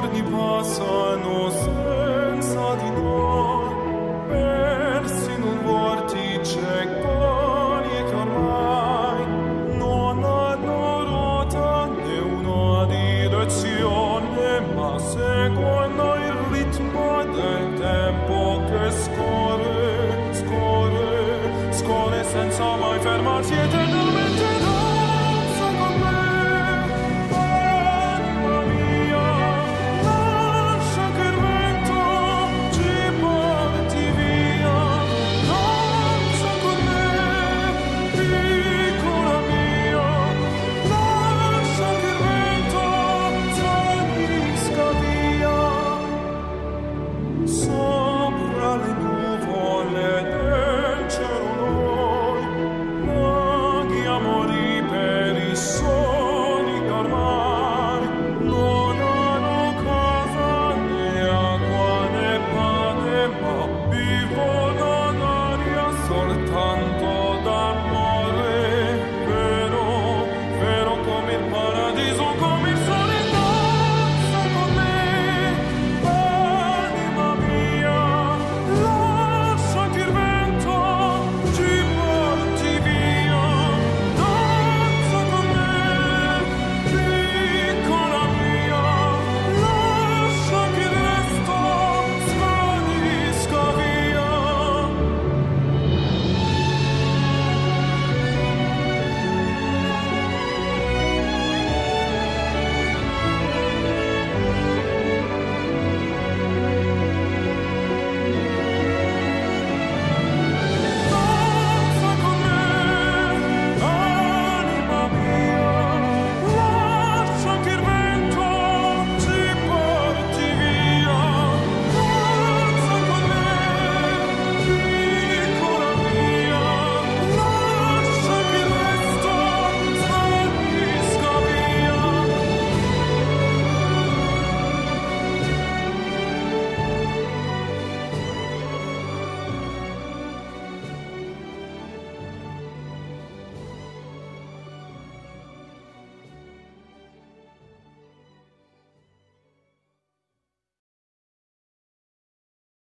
giorni passano senza di noi, persi in non né una direzione, ma il ritmo del tempo che scorre, scorre, scorre senza mai fermarsi. So